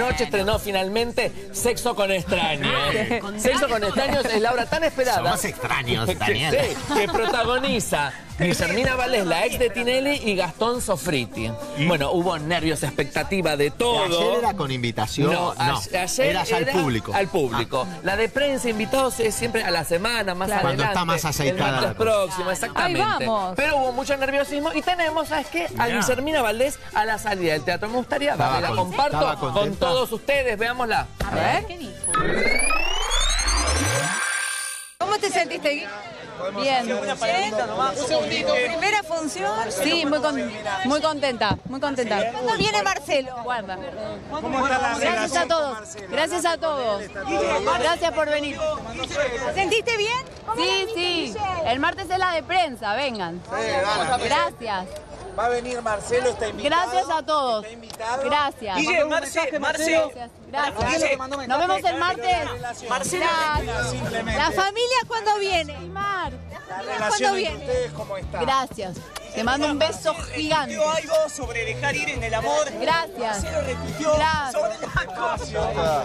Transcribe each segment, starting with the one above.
Noche estrenó finalmente Sexo con extraños. Sexo con extraños es la obra tan esperada. Somos extraños, que- Daniel. sí, que protagoniza Guillermina Valdés, la ex de Tinelli, y Gastón Sofriti. Bueno, hubo nervios, expectativa de todo. Ayer era con invitación. No, a- ayer era ya al público. Ah. Al público. La de prensa, invitados es siempre a la semana, más Claro. adelante. Cuando está más aceitada El próximo, exactamente. Ahí vamos. Pero hubo mucho nerviosismo y tenemos, ¿sabes qué? A Guillermina Valdés a la salida del teatro. Me gustaría darle, la comparto con todos ustedes. Veámosla. A ver. ¿Cómo te sentiste, Gui? Bien. ¿Primera función? Sí, muy, con- muy contenta, muy contenta. ¿Cuándo viene Marcelo? Guarda. Gracias a todos. Gracias a todos. Gracias por venir. ¿Te sentiste bien? ¿Cómo Sí, sí. El martes es la de prensa, vengan. Gracias. Va a venir Marcelo, está invitado. Gracias a todos. Está invitado. Gracias. Guille, Marce, Marce. Gracias. Gracias. Nos vemos el martes. Marcelo. ¿La familia cuándo viene? Mar. La ¿Cuándo relación entre ustedes, ¿cómo está? Gracias. Te mando un beso gigante. Repitió algo sobre dejar ir en el amor. Gracias. Marcelo repitió Gracias. sobre la cosa.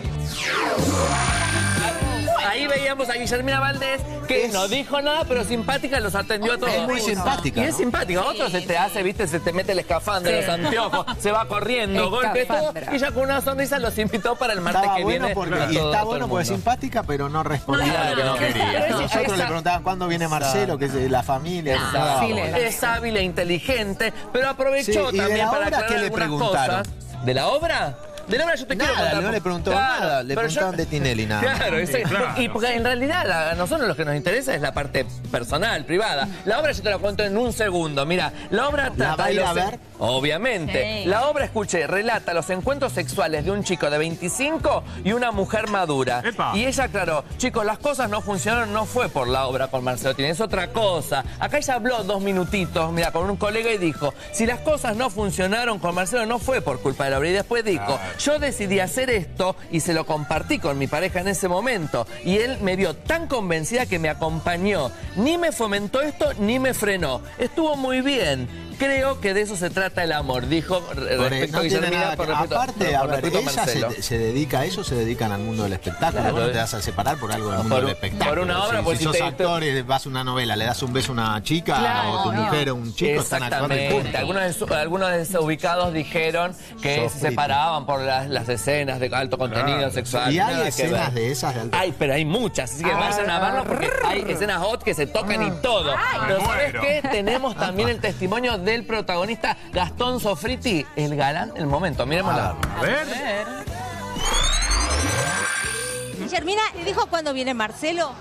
Veíamos a Guillermina Valdés, que no dijo nada, pero simpática, los atendió a todos. Es muy simpática, Y es ¿no? simpática. Otro se te hace, viste, se te mete el escafandro, los anteojos, se va corriendo, todo. Escafandra. Y ella con una sonrisa los invitó para el martes Estaba que bueno viene. porque, y está todo bueno porque es simpática, pero no respondía No, lo que no, no quería. Nosotros le preguntaban cuándo viene Marcelo, que es de la familia. Sí. Es hábil e inteligente, pero aprovechó Sí, ¿y de también para aclarar qué le algunas preguntaron? cosas. ¿De la obra? De la obra yo te quiero Nada, contar. no le preguntó Claro, nada, le yo- preguntaron de Tinelli nada. Claro, exacto. y porque en realidad la- a nosotros lo que nos interesa es la parte personal, privada. La obra yo te la cuento en un segundo. Mira, la obra trata va a ir a ver? Obviamente. Sí. La obra, escuché, relata los encuentros sexuales de un chico de 25 y una mujer madura. Y ella aclaró, chicos, las cosas no funcionaron, no fue por la obra con Marcelo Tinelli, es otra cosa. Acá ella habló dos minutitos, mira, con un colega y dijo, si las cosas no funcionaron con Marcelo no fue por culpa de la obra. Y después dijo, yo decidí hacer esto y se lo compartí con mi pareja en ese momento. Y él me vio tan convencida que me acompañó. Ni me fomentó esto, ni me frenó. Estuvo muy bien. Creo que de eso se trata el amor, dijo re- Por- respecto no a Guillermina que- respecto, Aparte, no, a ver, a ella Marcelo. se, se dedica a eso, se dedican al mundo del espectáculo. Claro, no te vas a separar por algo del mundo Por del espectáculo. por una obra, si, pues si si sos actor y vas a una novela, le das un beso a una chica Claro, o tu mujer o un chico, están actuando y. Algunos, de algunos desubicados dijeron que se separaban por las, las escenas de alto contenido sexual. Y hay escenas de esas de alto Ay, pero hay muchas, así que vayan a verlo porque hay escenas hot que se tocan y todo. Pero ¿sabes qué? Tenemos también el testimonio del protagonista Gastón Sofriti, el galán del momento. Miremosla. Guillermina, ¿te dijo cuándo viene Marcelo?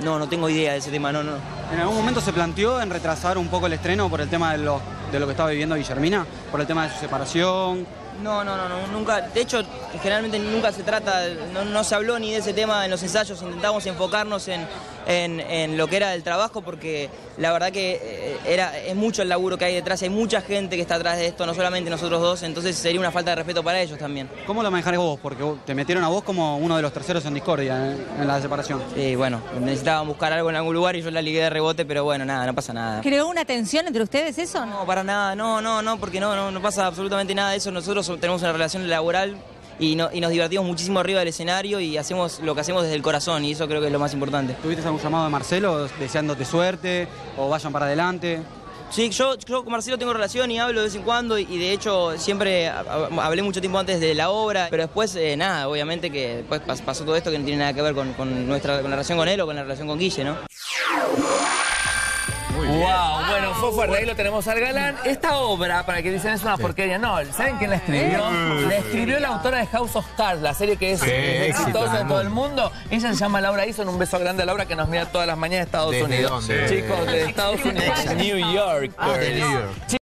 No, no tengo idea de ese tema, no, no. ¿En algún momento se planteó en retrasar un poco el estreno por el tema de lo, de lo que estaba viviendo Guillermina? ¿Por el tema de su separación? No, no, no, no, nunca. De hecho, generalmente nunca se trata, no, no se habló ni de ese tema en los ensayos, intentamos enfocarnos en, en- en lo que era el trabajo porque la verdad que eh, era, es mucho el laburo que hay detrás, hay mucha gente que está atrás de esto, no solamente nosotros dos, entonces sería una falta de respeto para ellos también. ¿Cómo lo manejarás vos? Porque te metieron a vos como uno de los terceros en discordia ¿eh? en la separación. Y bueno, necesitaban buscar algo en algún lugar y yo la ligué de rebote, pero bueno, nada, no pasa nada. ¿Creó una tensión entre ustedes eso? No, para nada, no, no, no, porque no, no, no pasa absolutamente nada de eso. Nosotros tenemos una relación laboral y, no- y nos divertimos muchísimo arriba del escenario y hacemos lo que hacemos desde el corazón y eso creo que es lo más importante. ¿Tuviste algún llamado de Marcelo deseándote suerte o vayan para adelante? Sí, yo, yo con Marcelo tengo relación y hablo de vez en cuando y, y de hecho siempre hablé mucho tiempo antes de la obra, pero después eh, nada, obviamente que después pas- pasó todo esto que no tiene nada que ver con, con nuestra con la relación con él o con la relación con Guille, ¿no? Wow, bueno, fue fuerte. Ahí lo tenemos al galán. Esta obra, para que dicen es una porquería, no. ¿Saben quién la escribió? La escribió la autora de House of Cards, la serie que es exitosa en todo el el mundo. Ella se llama Laura Ison. Un beso grande a Laura que nos mira todas las mañanas de Estados ¿Desde Unidos. dónde? Chicos, de Estados Unidos. New York. Ah, de New York.